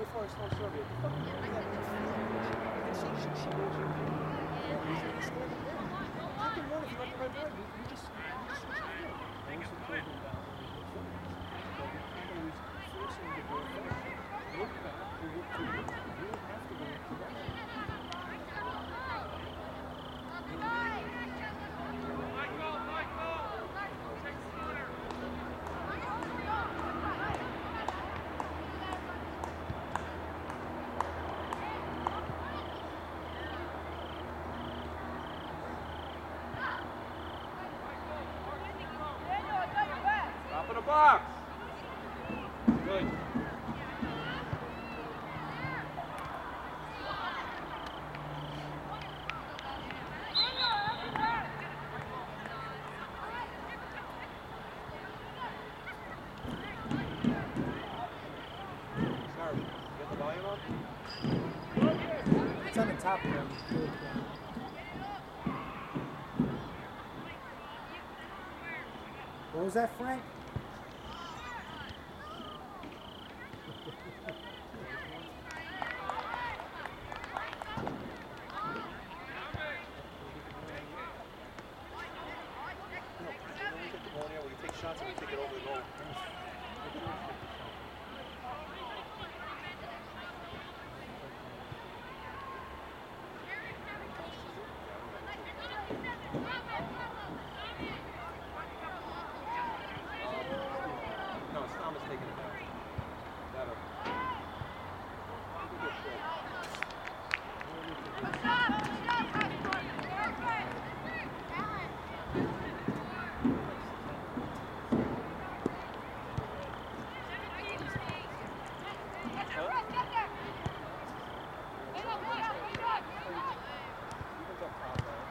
before I started serving. The fuck you can see she, she knows you. He's standing there. You can run if you run the right way. You, you just, you just switch it in. I also told him about he was forcing the ball back. Look back, you look to the You don't have to go to the right. Top of the box. Good. What was that, Frank? No, you know, we take the ball in the air, we take shots and we take it over the goal. No, it's Thomas taking it down. Better. Good shit. Evens up top, though.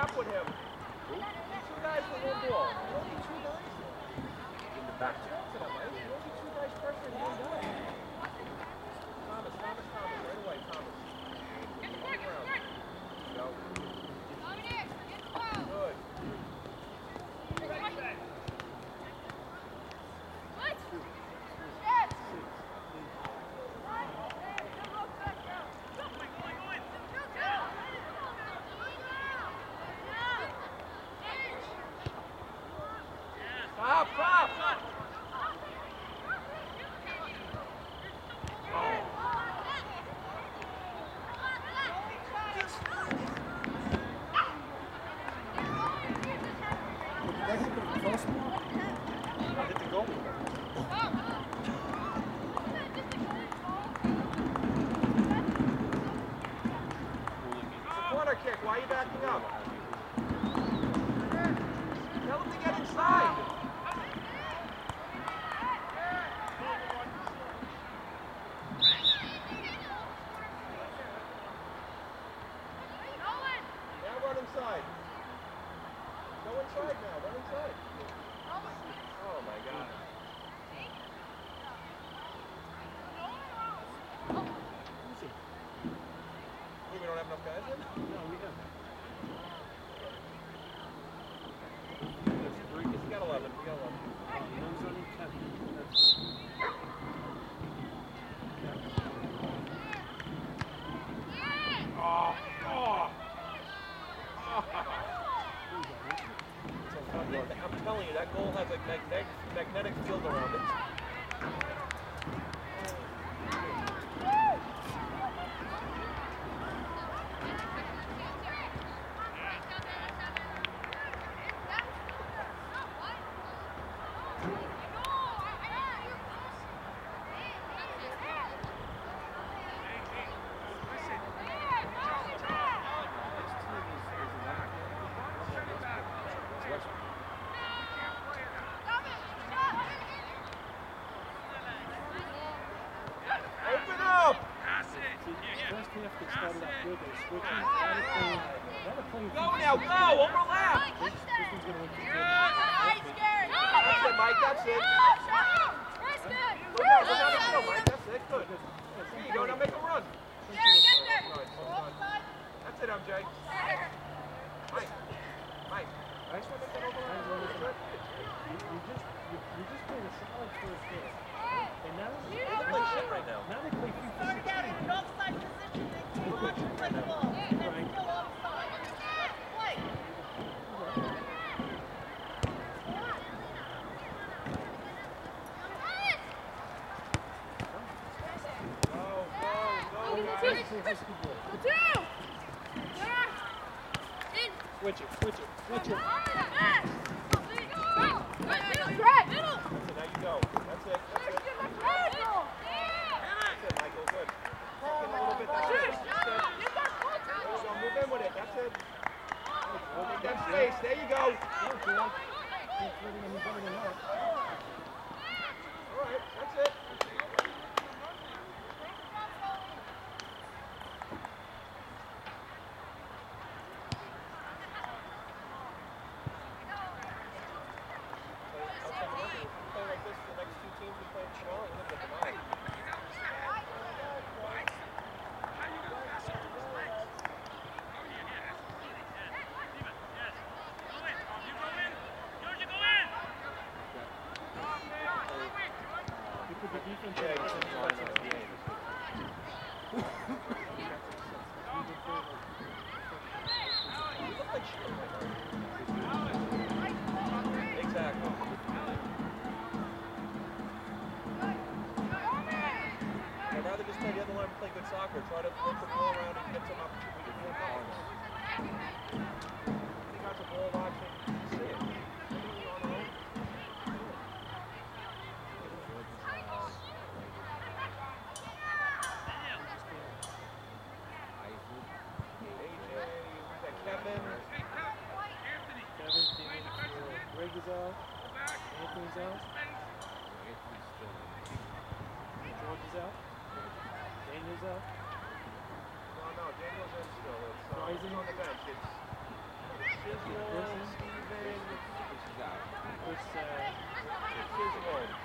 up with him. Two guys for one ball. Only two guys. In the back. That's what I'm like. Only two guys pressuring one guy. Thomas, Thomas, Thomas. Right away, Thomas. Look around. Go. Good. Stop, stop. Did they hit the post? I hit the goal. It's a corner kick. Why are you backing up? Tell him to get inside. Now run inside. Go inside now. Run inside. Oh my God. We don't have enough guys in? No, we have. We got 11. We got 11. One's on each ten. That's- Oh, oh. I'm telling you, that goal has a magnetic, magnetic field around it. Open up! First half that started off good, they switched. and Started playing, started playing. Go now, go! Overlap! This, this one's gonna win. That's it, That's it. Go down, go down the field, Mike. That's it. Good. Here you go. Now make a run. Nice, well done. That's it, MJ. Mike. Mike. Nice one. Make that overlap. You, just, you, just played a solid first half. And now, They look shit right now. now they play FIFA Started out in 16. an offside position, Switch it, switch it, switch it. That's it. Now you go. That's it. That's it. That's it, Michael. Good. Tuck in a little bit. That's it. That's it. There you go. Move in with it. That's it. Take that space. There you go. Yeah, George. Can't play any better than that. All right. That's it. out. George is out. Daniel's out. No, no, Daniel's in still. It's, uh, no, he's in on the bench. It's, it's Chisholm, Steven. This is out. It's, uh, it's Chisholm.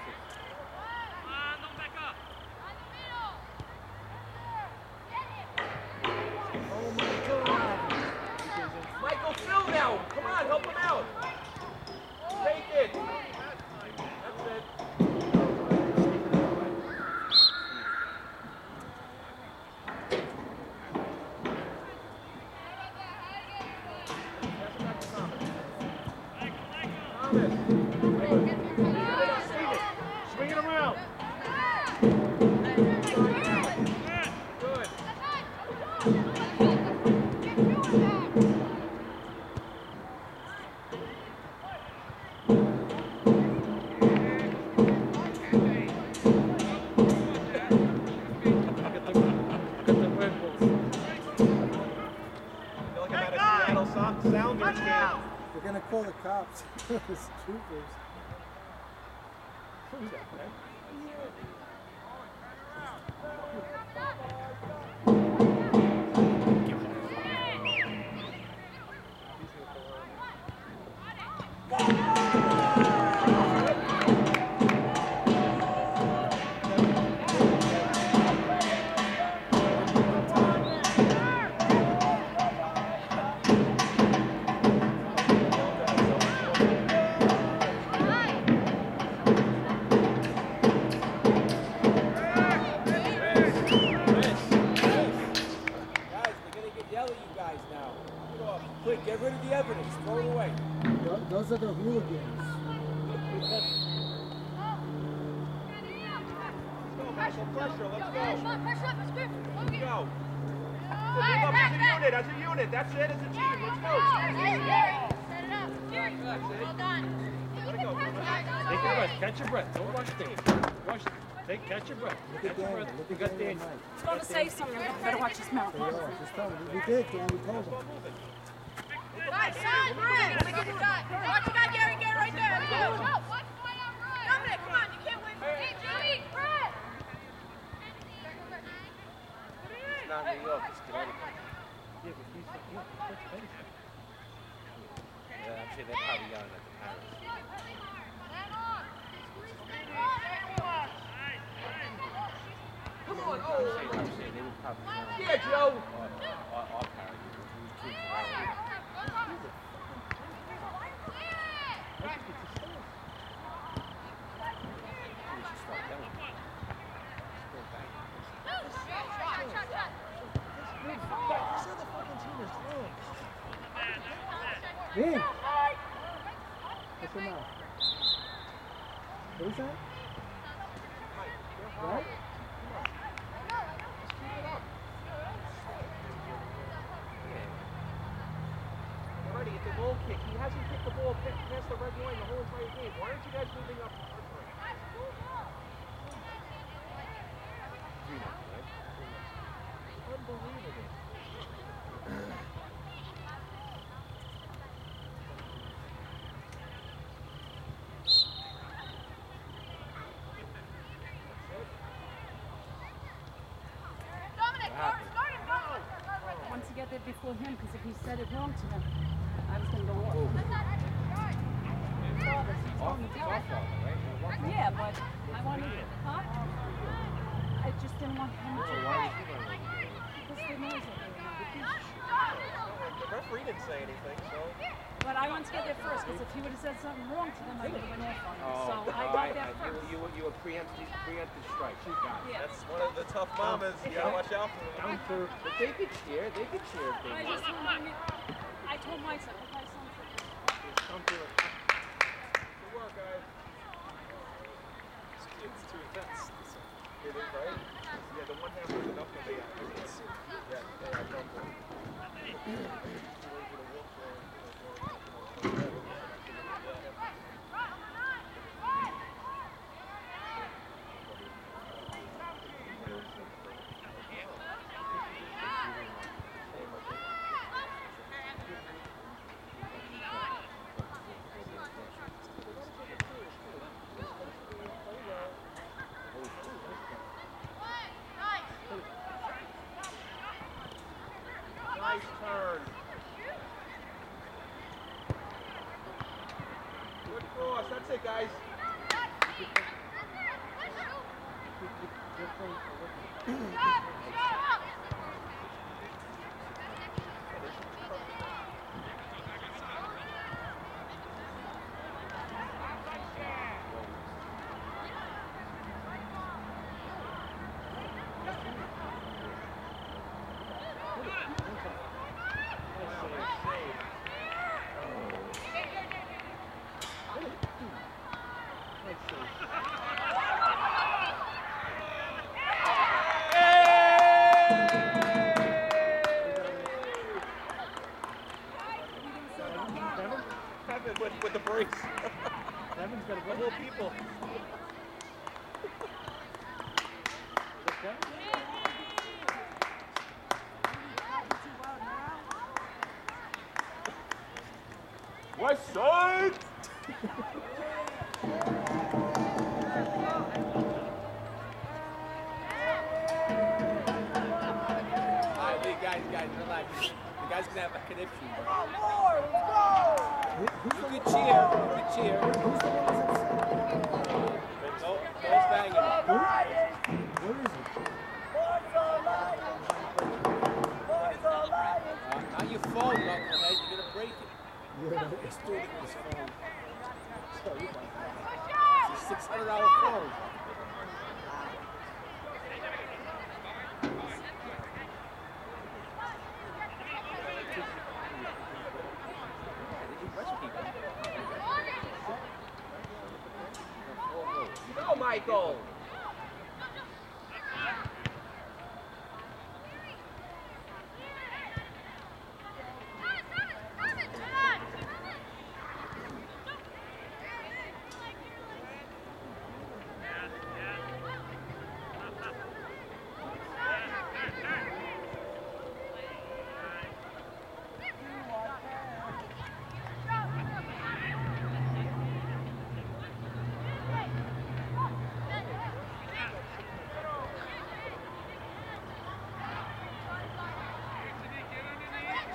We're gonna call the cops. It's troopers. Who's that, man? Those are the hooligans. Let's go, Marshall. Pressure. Let's go. Let's Go. Up as a unit. As a unit. That's it. As a team. Let's go. Set it up. Well done. Let it go. Take your breath. Catch your breath. Don't rush things. Rush. Take. Catch your breath. Look Catch at your breath. Look You got Daniel Daniel. and Mike. He's gonna say something. Better watch his mouth. Just tell them. We did, Dan. We told them. Oh. Yeah, but he's yeah, that's Benson. Yeah, I'm saying they're probably yelling at the parents. Come on. Oh. I'm saying, I'm saying they would probably yell Yeah, Joe. our, our, our parents. Who's kids around. We should start telling them. Still back. This other fucking team is wrong. In. What's the mouth? What is that? Right? Already at the goal kick. He hasn't kicked the ball pa- past the red line the whole entire game. Why aren't you guys moving up? Three nothing, right? Unbelievable. Dominic, What happened? start him, go. I want to get there before him because if he said it wrong to them, I was gonna go off. Oh, it's off, right? Yeah, but I wanted, huh? I just didn't want him to. So why he running over? Because the noise over there. The referee didn't say anything, so. But I wanted to get there first because if he would have said something wrong to them, I would have went off on him. Oh, So I got right. there You, first. you, you were preempted, preempted strike. You got it. Yeah. That's one of the tough mamas. You gotta watch out for them. Down to But they could cheer. They could cheer if they I just wanted to, I told my son, if my son Something like Good work, guys. it's two events. It is, right? Yeah, the one half was enough for the Yeah, they had no goal. Nice turn. Good cross. That's it, guys. Side! Alright, wait, guys, guys, relax. The guy's gonna have a conniption. Who, who's You the, can cheer, you can cheer. who's the one that's upset? No, no he's banging it. Who? Where is he? Uh, not your phone, knucklehead. You're gonna break it. Yeah. He's doing it with his phone. Sorry about that. It's a six hundred dollar phone.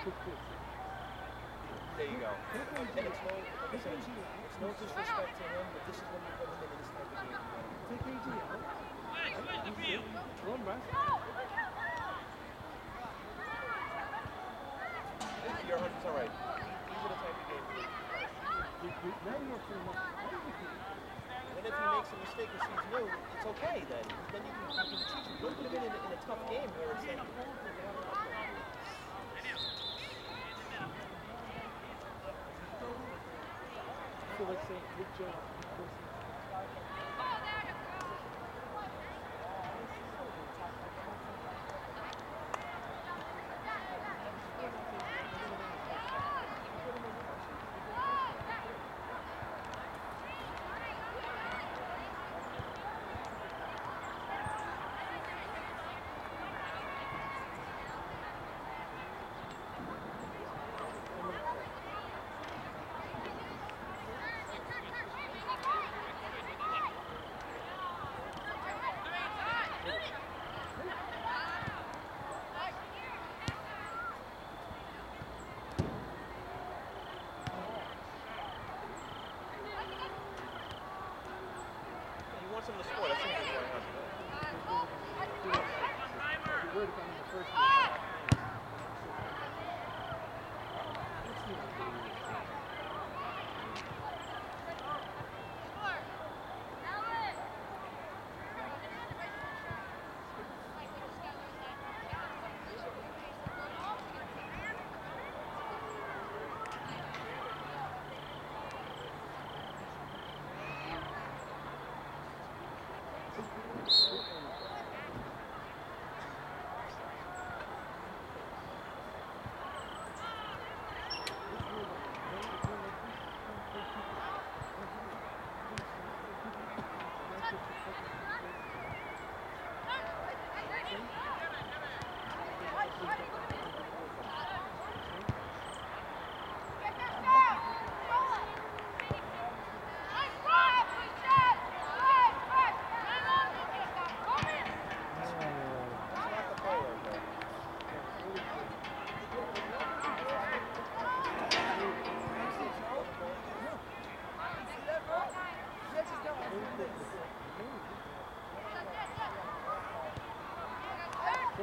There you go. And it's no, disrespect to him, but this is when you put him in this type of game. Take AG out. Run back. You're 100% right. These are the type of you, now you have to remember. And if he makes a mistake or sees new, it's okay then. Then you can, you can teach him. In, in a tough game where it's like, Let's say, good job. He wants him to score. That's what he's going on.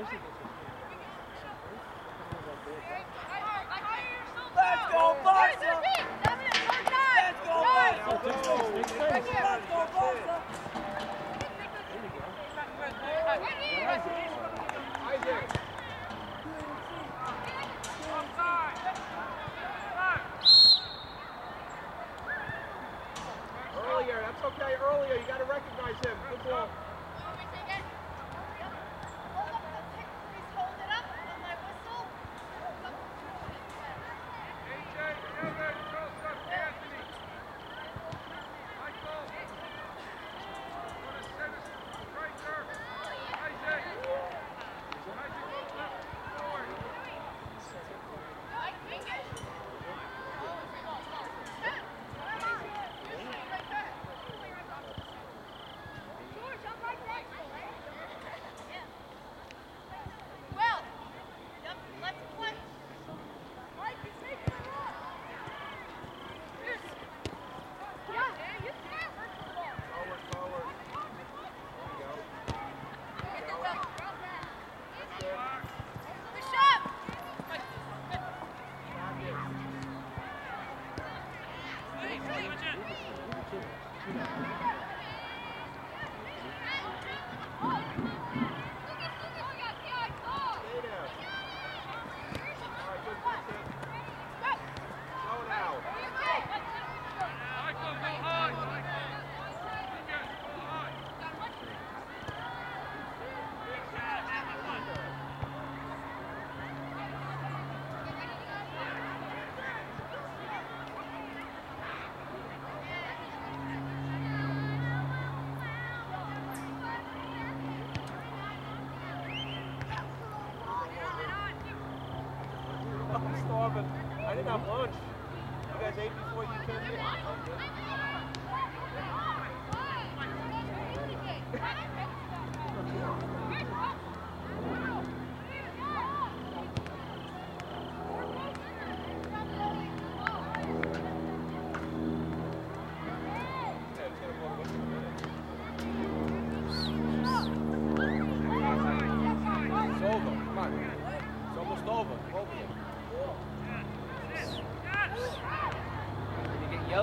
Спасибо.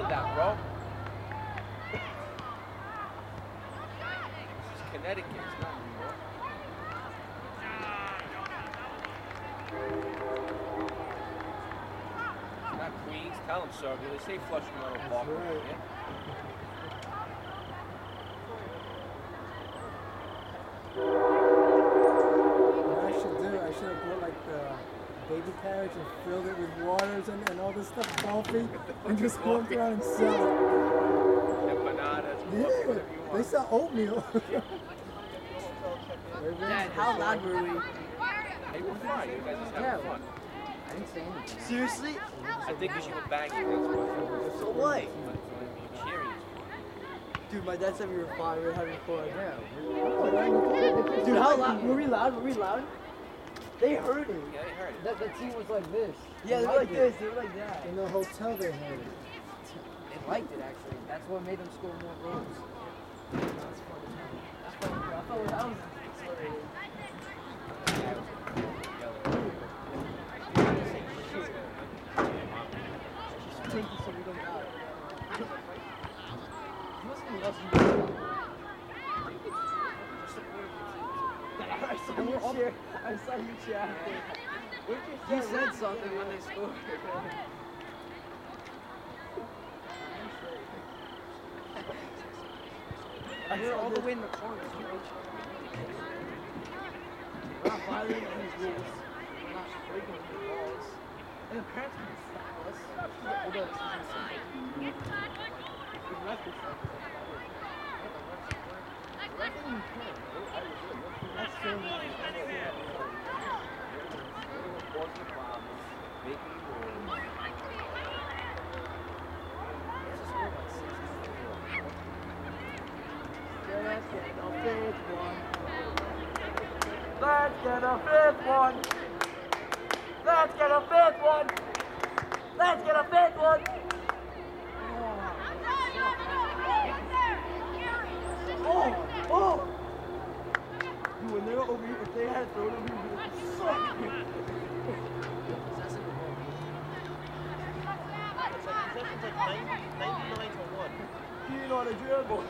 You get yelled at, bro. This is Connecticut. It's not New York. It's not Queens. Tell them, sir. They say Flushing Meadow Park. right. Yeah? What I should do, I should have bought like the baby and filled it with waters and, and all this stuff, coffee, and just walked around and sell it. Empanadas. Yeah, whatever you they want. sell oatmeal. Dad, how loud were we? Hey, we're fine. You guys just Yeah. having fun. I didn't say anything. Seriously? I think because you were banging. That's why. So what? Dude, my dad said we were fine. We were having fun. Yeah. Oh, Dude, how loud? Were we loud? Were we loud? They heard it. Yeah, they heard it. That, that team was like this. Yeah, they were like this. They were like that. In the hotel they heard it. They liked it actually. That's what made them score more goals. That's funny. That's funny. I thought that was exhilarating. Just take it so we don't die. Must be us you don't. I saw you cheer. I saw you after. You said something when they scored. I hear all the way in the know, we're not violating any rules. We're not breaking any laws. And the parents can stop us. The season said. The ref is like, that's so much. Let's get a fifth one. Let's get a fifth one. Let's get a fifth one. Let's get a fifth one. Oh, oh. Dude, when they were over here, if they had thrown it, we would have sucked. Possession's like 90, 99 to 1. Being on a dribble.